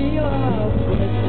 be your.